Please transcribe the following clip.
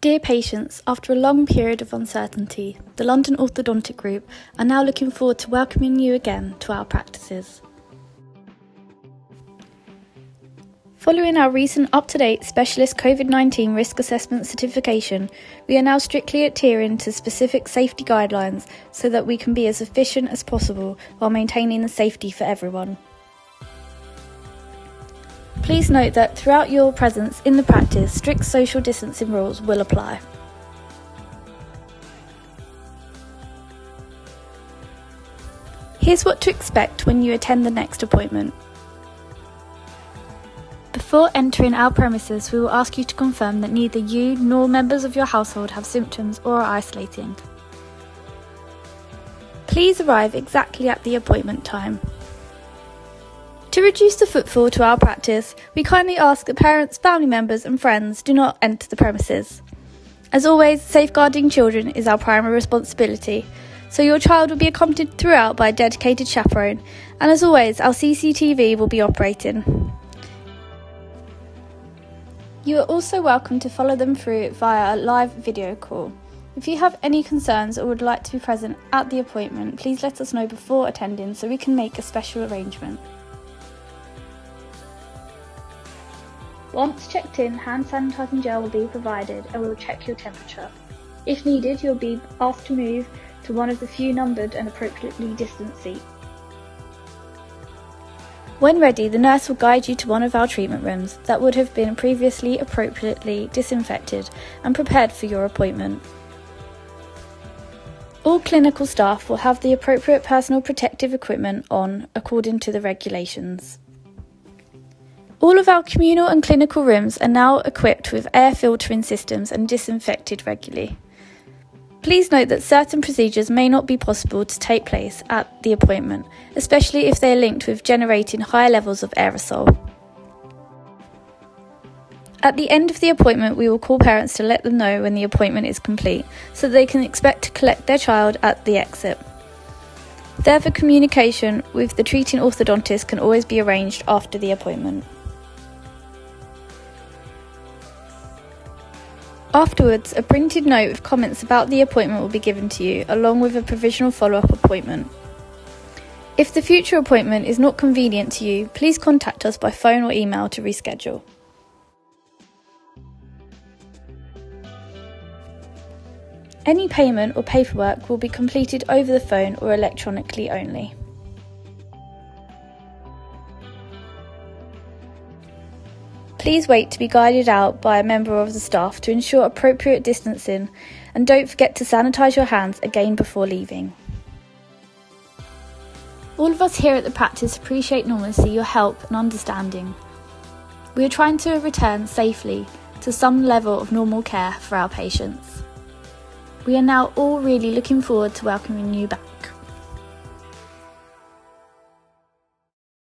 Dear patients, after a long period of uncertainty, the London Orthodontic Group are now looking forward to welcoming you again to our practices. Following our recent up to date specialist COVID 19 risk assessment certification, we are now strictly adhering to specific safety guidelines so that we can be as efficient as possible while maintaining the safety for everyone. Please note that throughout your presence in the practice, strict social distancing rules will apply. Here's what to expect when you attend the next appointment. Before entering our premises, we will ask you to confirm that neither you nor members of your household have symptoms or are isolating. Please arrive exactly at the appointment time. To reduce the footfall to our practice, we kindly ask that parents, family members, and friends do not enter the premises. As always, safeguarding children is our primary responsibility, so your child will be accompanied throughout by a dedicated chaperone, and as always, our CCTV will be operating. You are also welcome to follow them through via a live video call. If you have any concerns or would like to be present at the appointment, please let us know before attending so we can make a special arrangement. Once checked in, hand sanitizing gel will be provided and will check your temperature. If needed, you'll be asked to move to one of the few numbered and appropriately distanced seats. When ready, the nurse will guide you to one of our treatment rooms that would have been previously appropriately disinfected and prepared for your appointment. All clinical staff will have the appropriate personal protective equipment on according to the regulations. All of our communal and clinical rooms are now equipped with air filtering systems and disinfected regularly. Please note that certain procedures may not be possible to take place at the appointment, especially if they are linked with generating higher levels of aerosol. At the end of the appointment, we will call parents to let them know when the appointment is complete so they can expect to collect their child at the exit. Therefore, communication with the treating orthodontist can always be arranged after the appointment. Afterwards, a printed note with comments about the appointment will be given to you, along with a provisional follow up appointment. If the future appointment is not convenient to you, please contact us by phone or email to reschedule. Any payment or paperwork will be completed over the phone or electronically only. Please wait to be guided out by a member of the staff to ensure appropriate distancing and don't forget to sanitise your hands again before leaving. All of us here at the practice appreciate enormously your help and understanding. We are trying to return safely to some level of normal care for our patients. We are now all really looking forward to welcoming you back.